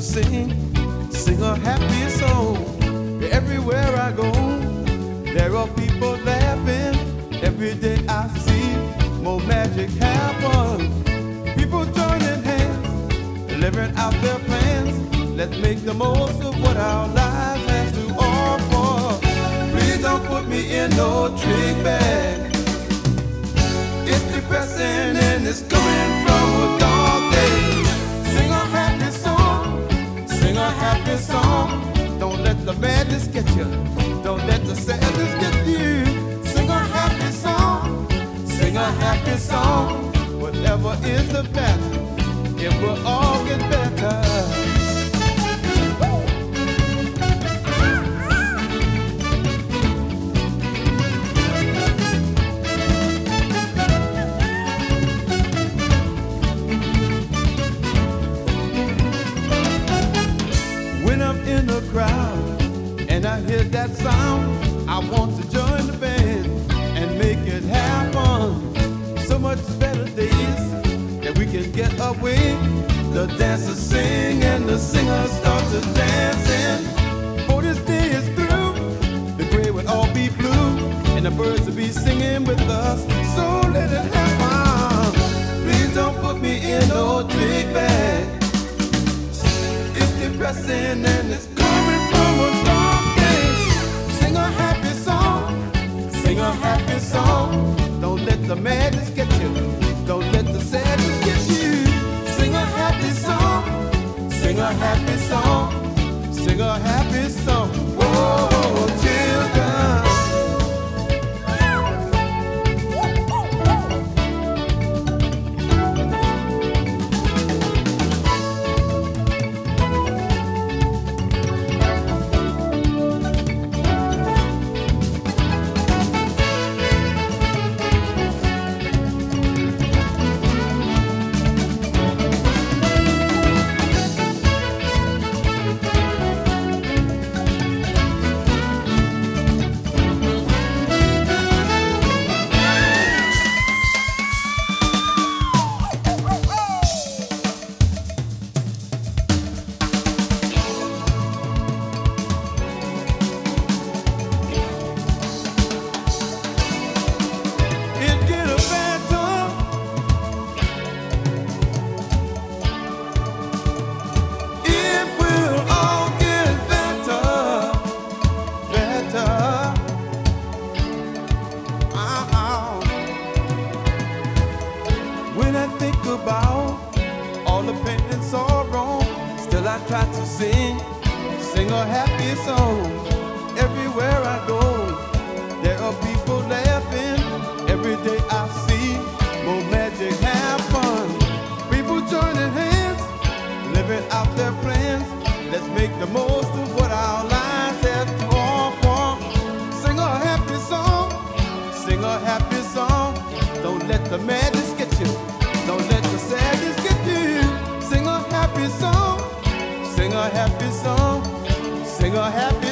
to sing, sing a happy song. Everywhere I go, there are people laughing. Every day I see more magic happen. People joining hands, living out their plans. Let's make the most of what our lives has to offer. Please don't put me in no trick bag. It's depressing and it's coming let the madness get you, don't let the sadness get you. Sing a happy song, sing a happy song. Whatever is the battle, it will all get better. Hear that sound, I want to join the band and make it happen. So much better days that we can get away. The dancers sing and the singers start to dancing. for this day is through, the gray will all be blue and the birds will be singing with us. So let it happen. Please don't put me in no trick bag. It's depressing and it's the madness get you, don't let the sadness get you. Sing a happy song, sing a happy song, sing a happy song. I think about all the pain and sorrow, still I try to sing, sing a happy song. Everywhere I go, there are people laughing. Every day I see more magic happen. People joining hands, living out their plans. Let's make the most of what our lives have to offer. Sing a happy song, sing a happy song. Don't let the madness a happy song, sing a happy